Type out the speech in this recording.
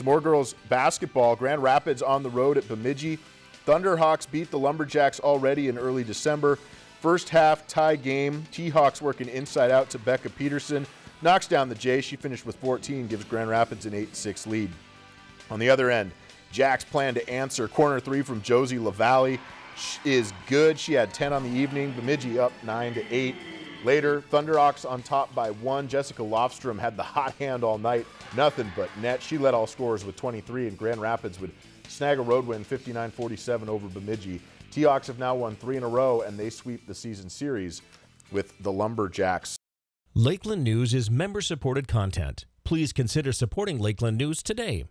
Some more girls basketball. Grand Rapids on the road at Bemidji. Thunderhawks beat the Lumberjacks already in early December. First half tie game. T-Hawks working inside out to Becca Peterson. Knocks down the J. She finished with 14, gives Grand Rapids an 8-6 lead. On the other end, Jack's plan to answer. Corner three from Josie LaValle is good. She had 10 on the evening. Bemidji up 9 to 8. Later, Thunderhawks on top by one. Jessica Lofstrom had the hot hand all night. Nothing but net. She led all scorers with 23, and Grand Rapids would snag a road win 59 47 over Bemidji. T Hawks have now won three in a row, and they sweep the season series with the Lumberjacks. Lakeland News is member supported content. Please consider supporting Lakeland News today.